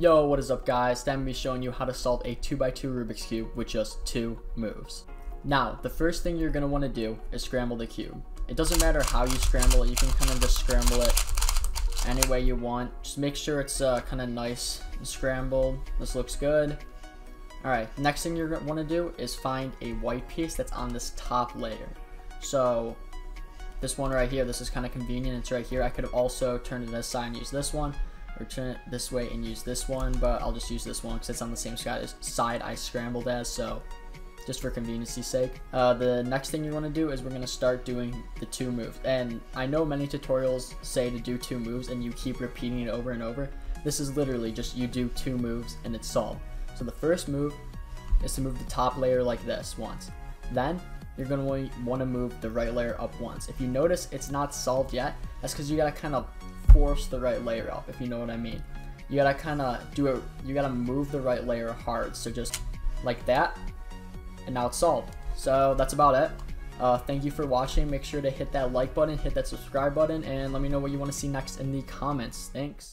Yo, what is up guys? Today I'm going to be showing you how to solve a 2x2 Rubik's Cube with just two moves. Now, the first thing you're going to want to do is scramble the cube. It doesn't matter how you scramble it, you can kind of just scramble it any way you want. Just make sure it's uh, kind of nice and scrambled. This looks good. Alright, next thing you're going to want to do is find a white piece that's on this top layer. So, this one right here, this is kind of convenient, it's right here. I could have also turned it this side and used this one it this way and use this one, but I'll just use this one because it's on the same side I scrambled as, so just for convenience's sake. Uh, the next thing you want to do is we're going to start doing the two moves. And I know many tutorials say to do two moves and you keep repeating it over and over. This is literally just you do two moves and it's solved. So the first move is to move the top layer like this once. Then you're going to want to move the right layer up once. If you notice it's not solved yet, that's because you got to kind of force the right layer up, if you know what I mean. You gotta kind of do it, you gotta move the right layer hard. So just like that, and now it's solved. So that's about it. Uh, thank you for watching. Make sure to hit that like button, hit that subscribe button, and let me know what you want to see next in the comments. Thanks.